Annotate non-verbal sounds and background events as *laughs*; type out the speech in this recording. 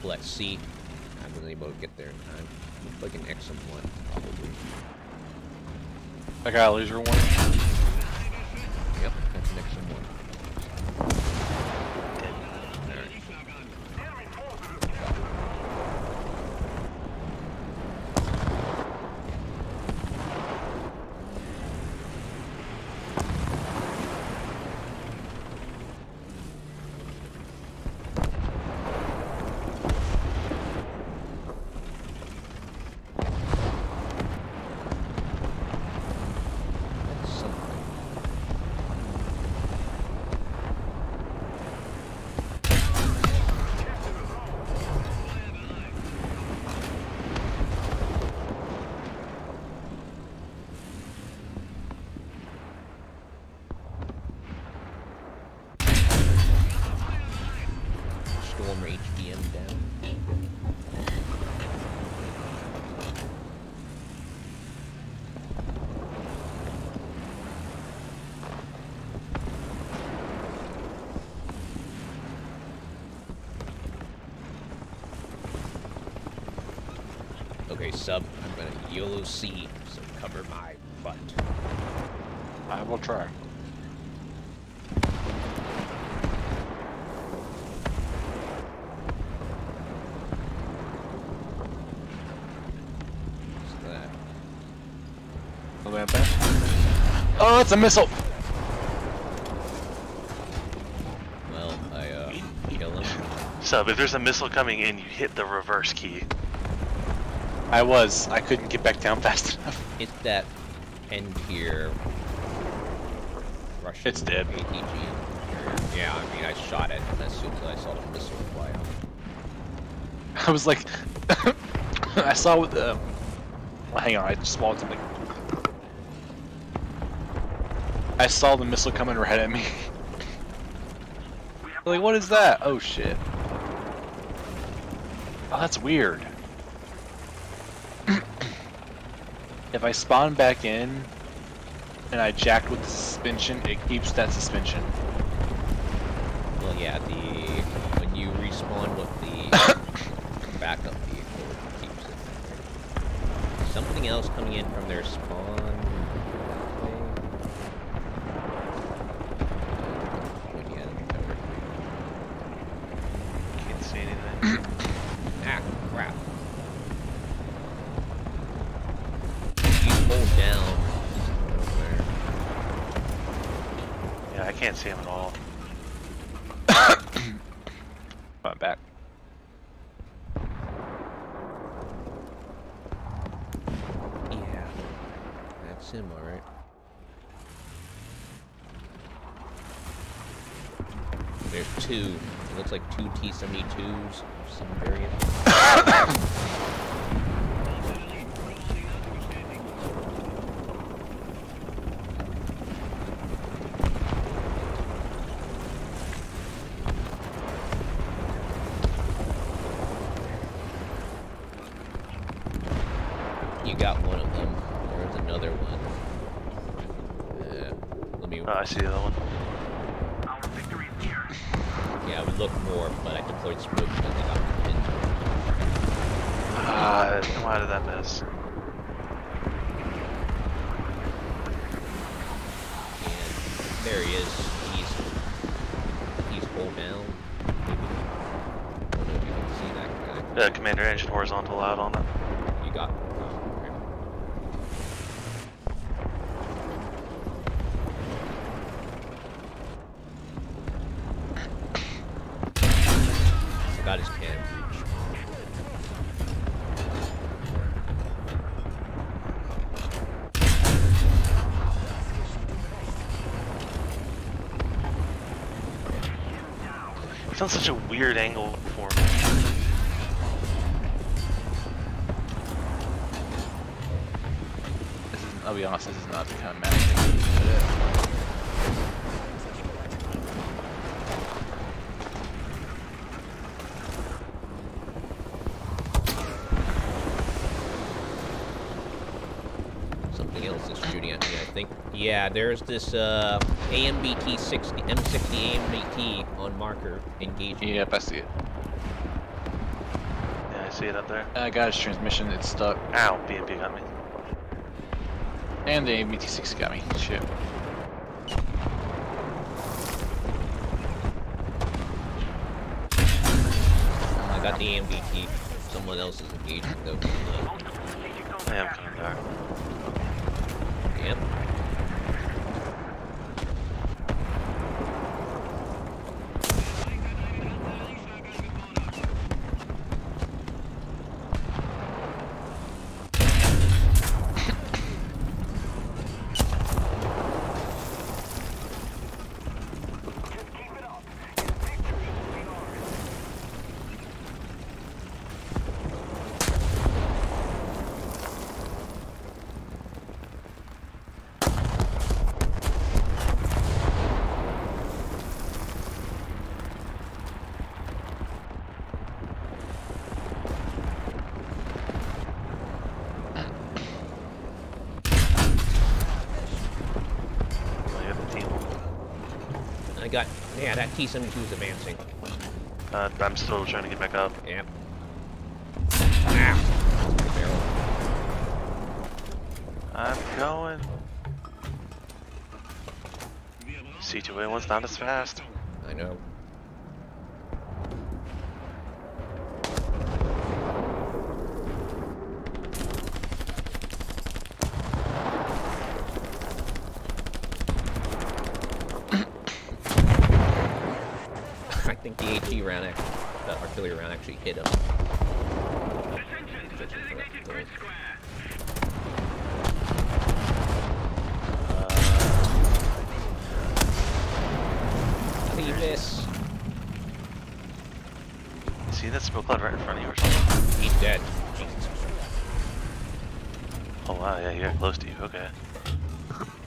people at sea. I wasn't able to get there in time. Like an XM1, probably. I got a laser one. Yep, that's an XM1. That's something. Storm HDM down. Okay, sub, I'm gonna YOLO C, so cover my butt. I will try. What's that? The lamp there. Oh, it's a missile! Well, I, uh, kill him. Sub, if there's a missile coming in, you hit the reverse key. I was. I couldn't get back down *laughs* fast enough. It's that end here. Russian It's dead. ATG. Yeah, I mean, I shot it as soon as I saw the missile fly out. I was like, *laughs* I saw with the. Well, hang on, I just swallowed something. I saw the missile coming right at me. *laughs* like, what is that? Oh shit. Oh, that's weird. *clears throat* if I spawn back in and I jacked with the suspension, it keeps that suspension. Well, yeah, the when you respawn with the *coughs* backup vehicle, it keeps it. Something else coming in from their spawn. thing. Oh, yeah, cover. Can't see anything. Ah, crap. You hold down. Yeah, I can't see him at all. *coughs* I'm back. Yeah, that's him, alright. There's two. It looks like two T-72s of some variant. *coughs* *coughs* You got one of them. There's another one. Uh, let me. Oh, I see the other one. Yeah, I would look more, but I deployed smoke because they got pinned. Ah, why did that miss? And there he is. He's he's hold down. Maybe. I don't know if you can see that guy. Uh, Commander engine horizontal out on it. You got. Oh, okay. I got his cannon breech. It's on such a weird angle for me. This is, I'll be honest, this is not the kind of match. Something else is shooting at me, I think. Yeah, there's this uh, AMBT 60, M60 AMBT on marker engaging. Yep, I see it. Yeah, I see it up there. I got his transmission. It's stuck. Ow, BMP got me. And the AMBT 60 got me. Shit. I got the AMBT. Someone else is engaging though. I am coming back. Yep. I got the team. I got yeah, that T-72 is advancing. Uh, I'm still trying to get back up. Yep. Ah. I'm going. C2A1's not as fast. I know. I think the AT round, actually, the artillery round actually hit him. Uh, that point. How do you miss? See that smoke cloud right in front of you or something? He's dead. Jesus. Oh wow, yeah, you're close to you. Okay. *laughs*